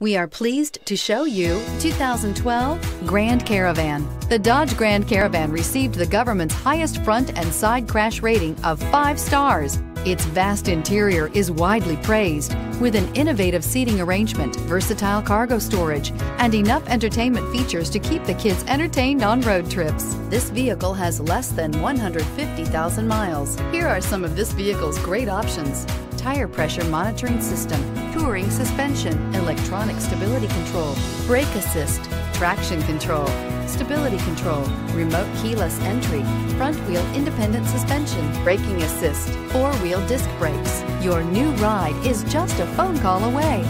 We are pleased to show you 2012 Grand Caravan. The Dodge Grand Caravan received the government's highest front and side crash rating of five stars. Its vast interior is widely praised, with an innovative seating arrangement, versatile cargo storage, and enough entertainment features to keep the kids entertained on road trips. This vehicle has less than 150,000 miles. Here are some of this vehicle's great options tire pressure monitoring system, touring suspension, electronic stability control, brake assist, traction control, stability control, remote keyless entry, front wheel independent suspension, braking assist, four wheel disc brakes. Your new ride is just a phone call away.